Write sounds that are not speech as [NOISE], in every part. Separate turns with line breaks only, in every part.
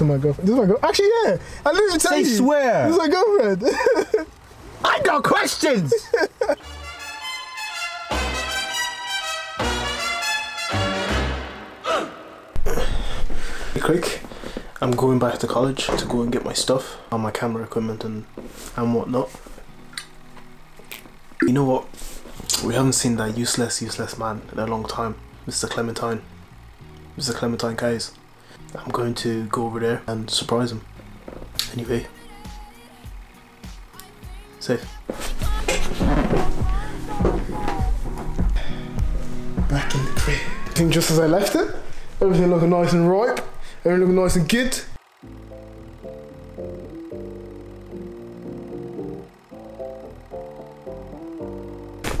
This is my girlfriend. This is my girl. Actually, yeah. I didn't even tell
Say
you.
swear.
This is my girlfriend. [LAUGHS]
I got questions.
quick. I'm going back to college to go and get my stuff on my camera equipment and and whatnot. You know what? We haven't seen that useless, useless man in a long time, Mr. Clementine. Mr. Clementine, guys. I'm going to go over there and surprise him. Anyway, safe.
Back in the crib. I think just as I left it, everything looking nice and ripe. Everything looking nice and good.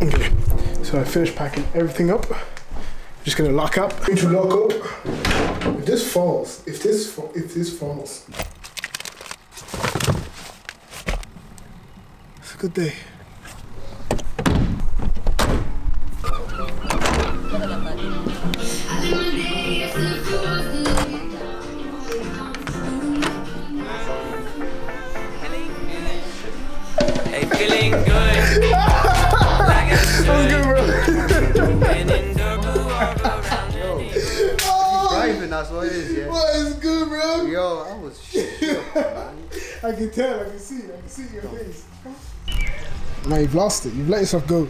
Okay, so I finished packing everything up. Just gonna lock up. Going to lock up. If this falls, if this fa- if this falls, it's a good day.
That's what it is, yeah.
What is good, bro?
Yo, I was shit, man. [LAUGHS]
I can tell, I can see, I can see your face. Man, you've lost it. You've let yourself go.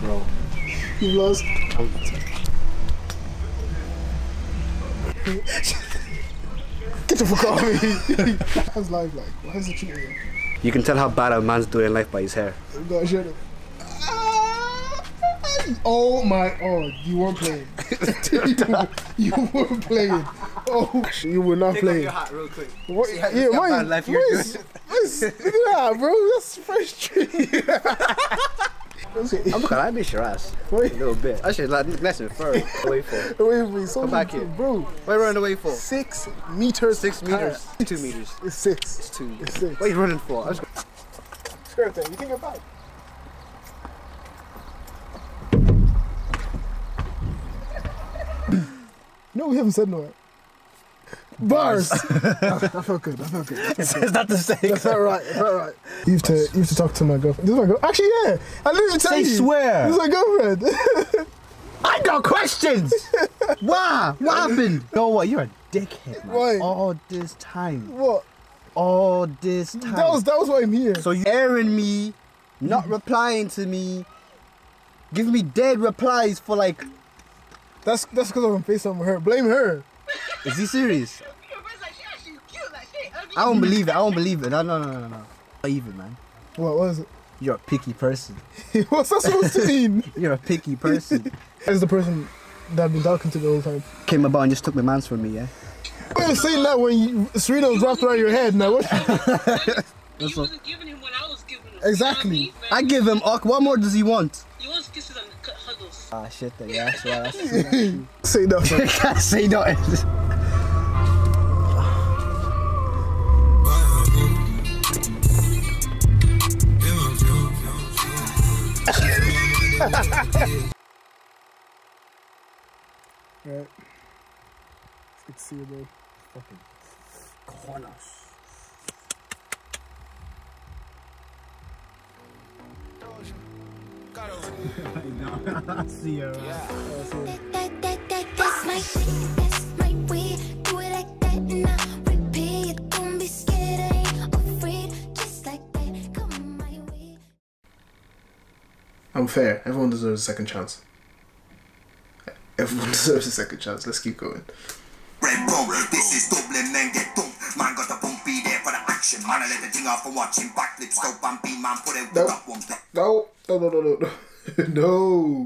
Bro.
You've lost. Get the fuck off me. [LAUGHS] How's life like? How's the treatment? like?
You can tell how bad a man's doing in life by his hair.
No, shut up. Ah! Oh my! Oh, you weren't playing. [LAUGHS] you, you weren't playing. Oh, you were not Take playing.
hat real quick.
What,
See how-
yeah,
see how
why,
bad life you're
why is- why is- [LAUGHS] look at that, bro. That's fresh tree. [LAUGHS]
I'm gonna I miss your ass.
Wait.
A little bit. Actually, like, less than fur. Away for.
Wait for me. So
Come back here.
bro.
What are you running away for?
Six meters.
Six meters. Two meters.
It's six.
It's two.
It's six.
What are you running for? I was-
Skirt thing. You think about it. No, we haven't said no. Bars. [LAUGHS] I felt good. I felt good. [LAUGHS] I felt good.
It's not the same.
That's not right. That's not right. You have to. You have to talk to my girlfriend. This is my girl. Actually, yeah. I even tell
Say
you.
swear.
This is my girlfriend. [LAUGHS]
I got questions. Why? What happened? Know what? You're a dickhead, man.
Why?
All this time.
what?
All this time.
That was. That was why I'm here.
So you airing me, not mm-hmm. replying to me, giving me dead replies for like.
That's that's because I'm on FaceTime with her. Blame her.
Is he serious? I don't believe it. I don't believe it. No, no, no, no, no. Not even, man.
What was it?
You're a picky person. [LAUGHS]
What's that supposed to mean? [LAUGHS]
You're a picky person. [LAUGHS]
As the person that I've been talking to the whole time.
Came about and just took my mans from me, yeah.
Why are you saying that when you, Serena was wrapped around your head? Now what?
you wasn't giving him what I was giving him.
Exactly.
You know what I
I give him. ok, What more does he want?
He wants kisses and c- huddles.
Ah shit. Then, yeah, that's right. That's true.
Say no.
I [LAUGHS] can't say nothing. [LAUGHS]
Alright. It's good to see you, bro.
Fucking corners. I see you.
that, that, that, that's my shit, that's my way. Do it like that and I repeat. Don't be scared, I ain't afraid. Just like that, come my way.
I'm fair. Everyone deserves a second chance. Everyone [LAUGHS] deserves a second chance. Let's keep going.
Red Bull, this is Dublin, then get dumped. Man got the pump, be there for the action. Man, I let the thing off for watching backflips. And beam, man, put it with
Nope.
that one.
No, no, no, no, no, no. [LAUGHS]